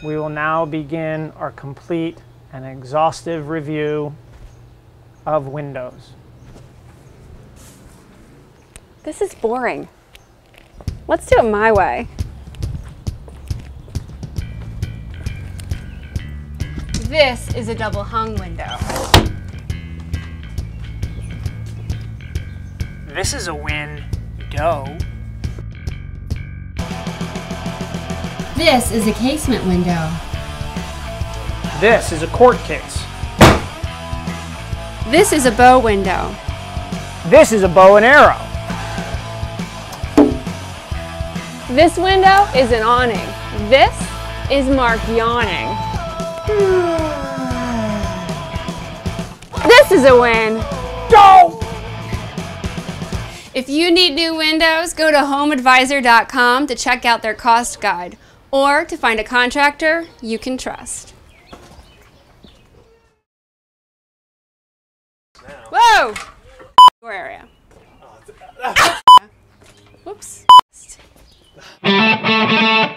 We will now begin our complete and exhaustive review of Windows. This is boring. Let's do it my way. This is a double hung window. This is a window. This is a casement window. This is a court case. This is a bow window. This is a bow and arrow. This window is an awning. This is Mark yawning. This is a win. Go! If you need new windows, go to homeadvisor.com to check out their cost guide or to find a contractor you can trust. Whoa! Your area. Whoops.